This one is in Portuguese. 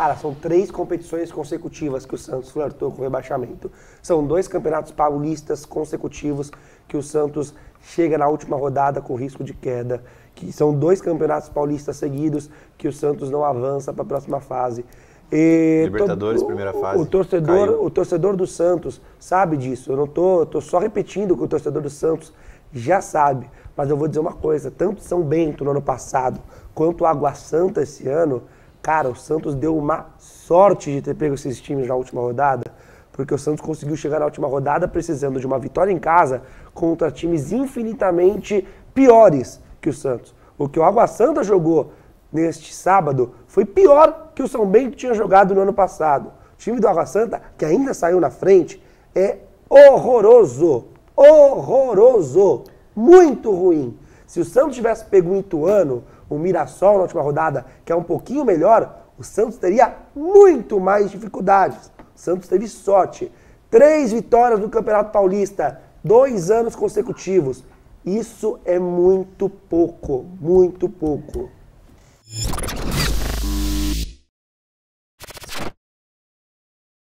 Cara, são três competições consecutivas que o Santos flertou com o rebaixamento. São dois campeonatos paulistas consecutivos que o Santos chega na última rodada com risco de queda. Que são dois campeonatos paulistas seguidos que o Santos não avança para a próxima fase. E Libertadores, todo, primeira fase. O torcedor, o torcedor do Santos sabe disso. Eu não tô, tô só repetindo que o torcedor do Santos já sabe. Mas eu vou dizer uma coisa: tanto São Bento no ano passado quanto Água Santa esse ano, cara, o Santos deu uma sorte de ter pego esses times na última rodada, porque o Santos conseguiu chegar na última rodada precisando de uma vitória em casa contra times infinitamente piores que o Santos. O que o Água Santa jogou neste sábado foi pior que o São Bento tinha jogado no ano passado. O time do Água Santa, que ainda saiu na frente, é horroroso. Horroroso. Muito ruim. Se o Santos tivesse pego o Ituano, o Mirassol na última rodada, que é um pouquinho melhor, o Santos teria muito mais dificuldades. O Santos teve sorte. Três vitórias no Campeonato Paulista, dois anos consecutivos. Isso é muito pouco, muito pouco.